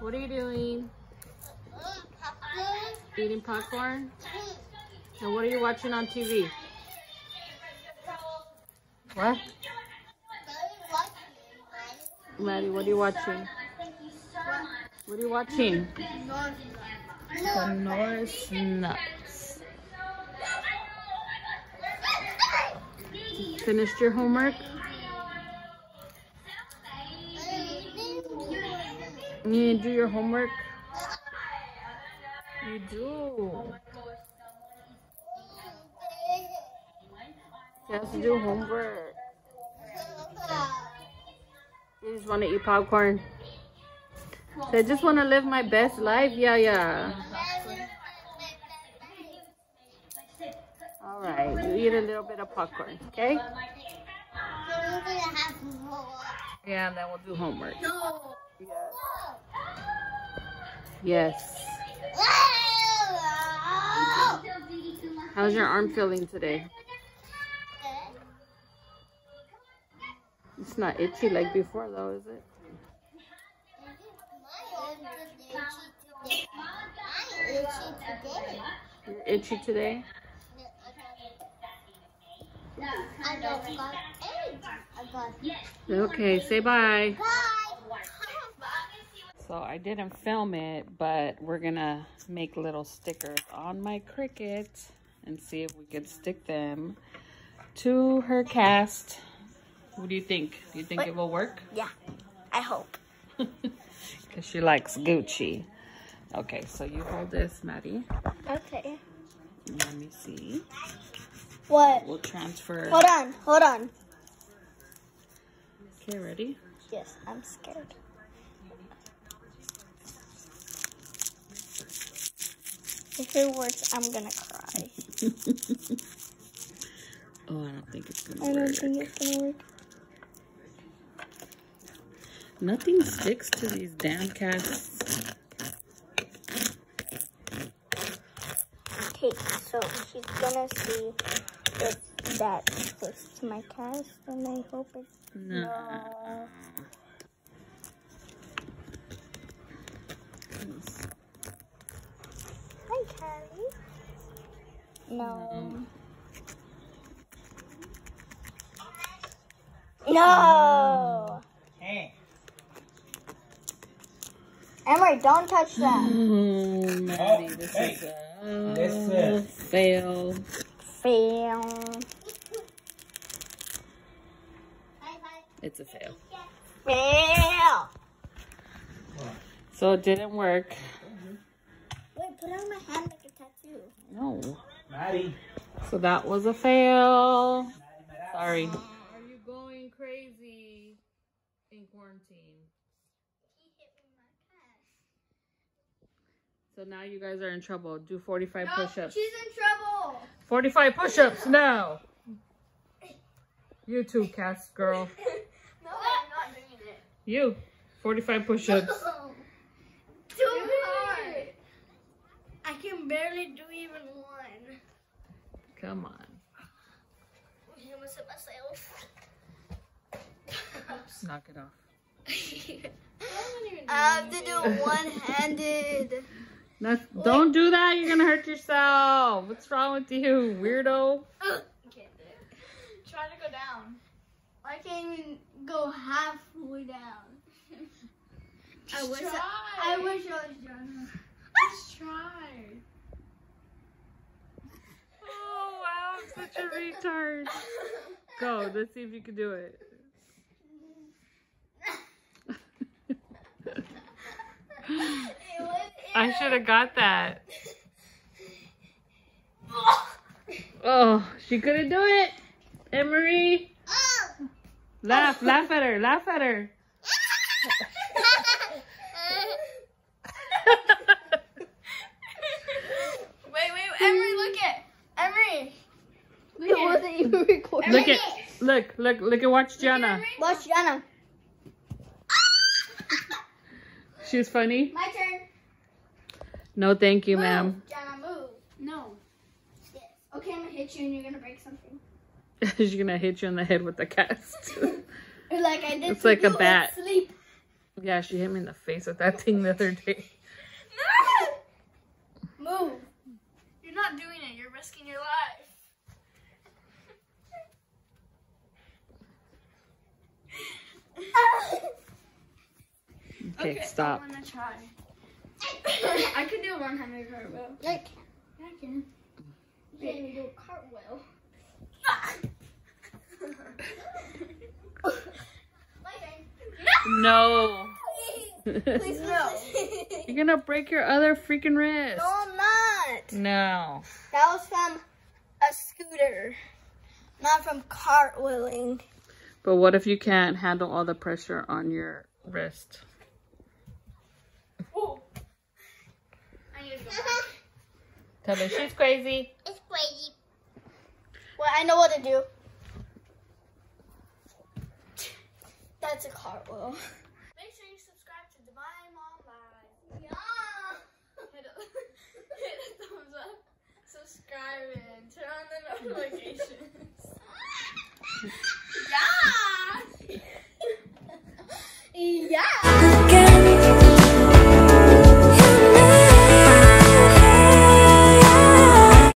What are you doing? Eating popcorn? And what are you watching on TV? What? Maddie, what are you watching? What are you watching? The Norris Nuts. Finished your homework? You need to do your homework? You do. You have to do homework. You just want to eat popcorn. I just want to live my best life. Yeah, yeah. All right. You eat a little bit of popcorn, okay? Yeah, and then we'll do homework. Yes. How's your arm feeling today? It's not itchy like before though, is it? You're itchy today? Okay, say bye. So I didn't film it, but we're gonna make little stickers on my Cricut and see if we can stick them to her cast. What do you think? Do you think What? it will work? Yeah, I hope. Because she likes Gucci. Okay, so you hold this, Maddie. Okay. Let me see. What? We'll transfer. Hold on, hold on. Okay, ready? Yes, I'm scared. If it works, I'm gonna cry. Oh, I don't think it's I gonna i don't work. think it's gonna work. Nothing sticks to these damn casts. Okay, so she's gonna see if that sticks to my cast, and I hope it's. No. No. No. Hey. Emery, don't touch that. Oh, Maddie, oh, this hey. is a This is- oh, fail. Fail. It's a fail. Fail. So it didn't work. Wait, put it on my hand like a tattoo. No. Maddie. So that was a fail. Sorry. Are you going crazy in quarantine? So now you guys are in trouble. Do 45 push-ups. She's in trouble. 45 push-ups now. You too, Cass girl. No, I'm not doing it. You. 45 push-ups. Too hard. I can barely do even one. Come on. I'm gonna sit myself. Knock it off. I have to do one-handed. Not, don't do that. You're going to hurt yourself. What's wrong with you, weirdo? I Can't do it. Try to go down. I can't even go halfway down. I wish I, I wish I was Jonah. Let's try. Oh, wow. I'm such a retard. Go. Let's see if you can do it. I should have got that. Oh, she couldn't do it. Emery. Laugh, laugh at her, laugh at her. Wait, wait, Emery, look at Emery. Look it wasn't even recording. Look at, look, look, look at watch Jana. Watch Jana. She's funny. My turn. No, thank you, ma'am. Jana, move. No. Yes. Okay, I'm gonna hit you and you're gonna break something. She's gonna hit you in the head with the cast. Like I did. It's like a bat. Sleep. yeah, she hit me in the face with that thing the other day. Move. You're not doing it. You're risking your life. Okay, stop. I'm gonna try. I could do a one-handed cartwheel. I can. I can. You can't even do a cartwheel. No. Please no. You're gonna break your other freaking wrist. No, I'm not. No. That was from a scooter, not from cartwheeling. But what if you can't handle all the pressure on your wrist? Oh. I need to go back. Tell her she's crazy. It's crazy. Well, I know what to do. That's a cartwheel. Make sure you subscribe to Devine Mom Life. Yeah. Hit a, hit a thumbs up, subscribe, and turn on the notification.